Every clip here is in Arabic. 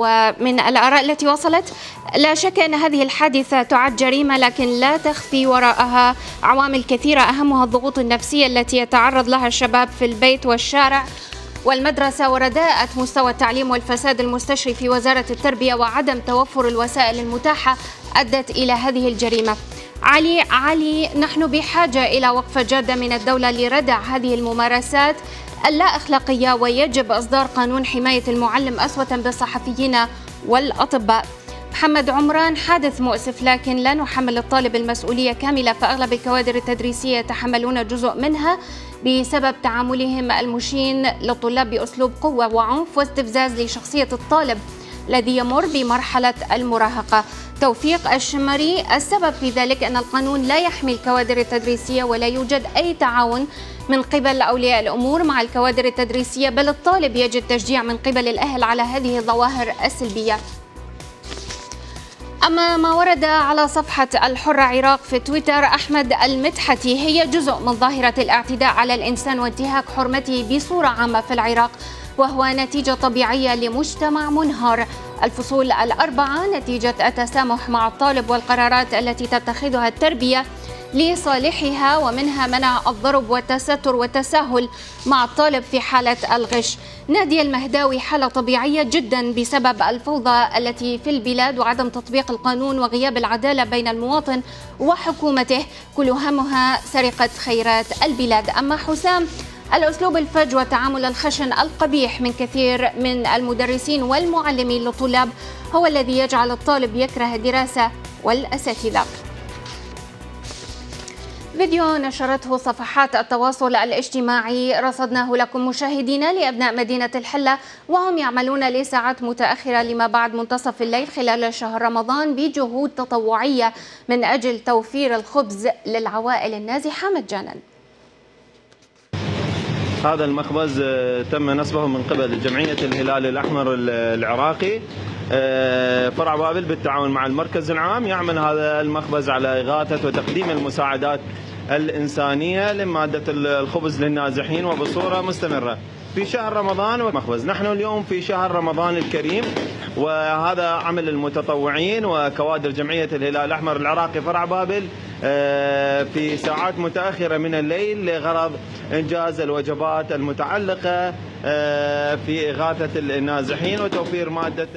ومن الآراء التي وصلت لا شك أن هذه الحادثة تعد جريمة لكن لا تخفي وراءها عوامل كثيرة. أهمها الضغوط النفسية التي يتعرض لها الشباب في البيت والشارع والمدرسة ورداءة مستوى التعليم والفساد المستشري في وزارة التربية وعدم توفر الوسائل المتاحة أدت إلى هذه الجريمة. علي علي نحن بحاجة إلى وقفة جادة من الدولة لردع هذه الممارسات اللا أخلاقية ويجب إصدار قانون حماية المعلم أسوة بالصحفيين والأطباء. محمد عمران حادث مؤسف لكن لا نحمل الطالب المسؤولية كاملة فأغلب الكوادر التدريسية يتحملون جزء منها بسبب تعاملهم المشين للطلاب بأسلوب قوة وعنف واستفزاز لشخصية الطالب. الذي يمر بمرحلة المراهقة. توفيق الشمري السبب في ذلك أن القانون لا يحمي الكوادر التدريسية ولا يوجد أي تعاون من قبل أولياء الأمور مع الكوادر التدريسية بل الطالب يجد تشجيع من قبل الأهل على هذه الظواهر السلبية. أما ما ورد على صفحة الحرة عراق في تويتر أحمد المدحتي هي جزء من ظاهرة الاعتداء على الإنسان وانتهاك حرمته بصورة عامة في العراق وهو نتيجة طبيعية لمجتمع منهار. الفصول الأربعة نتيجة التسامح مع الطالب والقرارات التي تتخذها التربية لصالحها ومنها منع الضرب والتستر والتساهل مع الطالب في حالة الغش. نادية المهداوي حالة طبيعية جدا بسبب الفوضى التي في البلاد وعدم تطبيق القانون وغياب العدالة بين المواطن وحكومته. كل همها سرقة خيرات البلاد. أما حسام الأسلوب الفج وتعامل الخشن القبيح من كثير من المدرسين والمعلمين للطلاب هو الذي يجعل الطالب يكره الدراسة والأساتذة. فيديو نشرته صفحات التواصل الاجتماعي. رصدناه لكم مشاهدينا لأبناء مدينة الحلة وهم يعملون لساعات متأخرة لما بعد منتصف الليل خلال شهر رمضان بجهود تطوعية من أجل توفير الخبز للعوائل النازحة مجانا. هذا المخبز آه، تم نصبه من قبل جمعية الهلال الأحمر العراقي. آه، فرع بابل بالتعاون مع المركز العام يعمل هذا المخبز على إغاثة وتقديم المساعدات الإنسانية لمادة الخبز للنازحين وبصورة مستمرة. في شهر رمضان ومخبز. نحن اليوم في شهر رمضان الكريم. وهذا عمل المتطوعين وكوادر جمعية الهلال الأحمر العراقي فرع بابل آه، في ساعات متأخرة من الليل لغرض إنجاز الوجبات المتعلقة آه، في إغاثة النازحين وتوفير مادة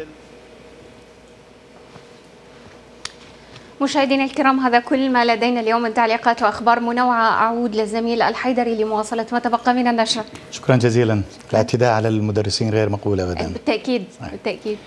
مشاهدينا الكرام هذا كل ما لدينا اليوم من تعليقات وأخبار منوعة. أعود للزميل الحيدري لمواصلة ما تبقى من النشر. شكرا جزيلا. الاعتداء على المدرسين غير مقبول ابدا. بالتأكيد بالتأكيد.